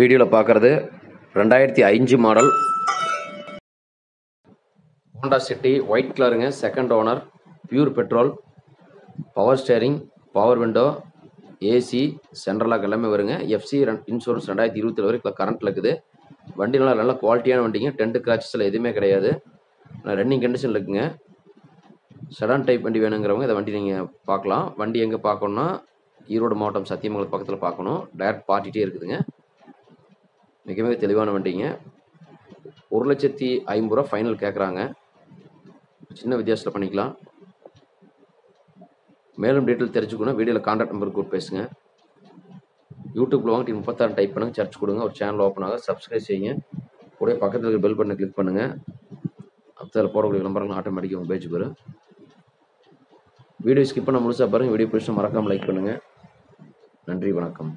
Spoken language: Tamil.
வீடியோவில் பார்க்குறது ரெண்டாயிரத்தி அஞ்சு மாடல். ஹோண்டா சிட்டி ஒயிட் கலருங்க second owner pure petrol power steering power window AC சென்ட்ரலாக எல்லாமே வருங்க. எஃப்சி இன்சூரன்ஸ் ரெண்டாயிரத்தி இருபத்தி வரைக்கும் கரண்ட்டில் இருக்குது. வண்டி நல்லா நல்ல குவாலிட்டியான வண்டிங்க. டென்ட் கிராச்சஸில் எதுவுமே கிடையாது. ரன்னிங் கண்டிஷனில் இருக்குங்க. செடான் டைப் வண்டி வேணுங்கிறவங்க இந்த வண்டி நீங்கள் பார்க்கலாம். வண்டி எங்கே பார்க்கணுன்னா ஈரோடு மாவட்டம் சத்தியமங்கலம் பக்கத்தில் பார்க்கணும். டேரக்ட் பார்ட்டிகிட்டே இருக்குதுங்க. மிக மிக தெளிவான வண்டிங்க. ஒரு லட்சத்தி ஐம்பது ரூபா ஃபைனல் கேட்குறாங்க சின்ன வித்தியாசத்தில் பண்ணிக்கலாம். மேலும் டீட்டெயில் தெரிஞ்சுக்கணும் வீடியோவில் கான்டாக்ட் நம்பர் கூட பேசுங்க. யூடியூப்பில் வாங்கிட்டு முப்பத்தாறு டைப் பண்ணுங்க சர்ச் கொடுங்க. ஒரு சேனல் ஓப்பன் ஆக சப்ஸ்கிரைப் செய்யுங்க. கூட பக்கத்தில் இருக்க பெல் பட்டனை கிளிக் பண்ணுங்கள் அதில் போடக்கூடிய விளம்பரங்கள் ஆட்டோமேட்டிக்காக உங்கள் பேஜ் வரும். வீடியோ ஸ்கிப் பண்ண முழுசாக பாருங்கள் வீடியோ பிடிச்சா மறக்காமல் லைக் பண்ணுங்கள் நன்றி வணக்கம்.